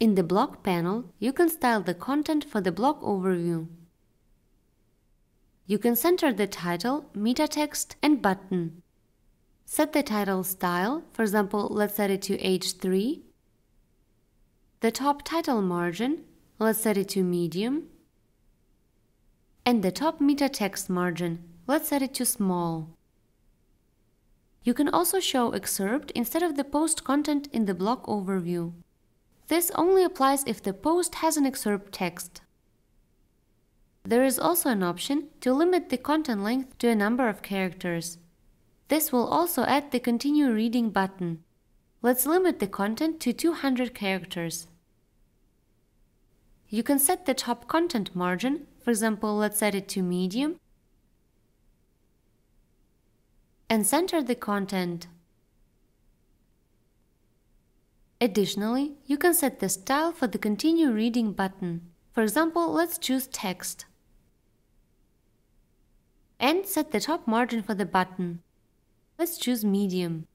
In the blog panel, you can style the content for the blog overview. You can center the title, meta text and button. Set the title style, for example, let's set it to H3. The top title margin, let's set it to medium. And the top meta text margin, let's set it to small. You can also show excerpt instead of the post content in the blog overview. This only applies if the post has an excerpt text. There is also an option to limit the content length to a number of characters. This will also add the Continue Reading button. Let's limit the content to 200 characters. You can set the top content margin, for example, let's set it to medium, and center the content. Additionally, you can set the style for the Continue Reading button. For example, let's choose text. And set the top margin for the button. Let's choose medium.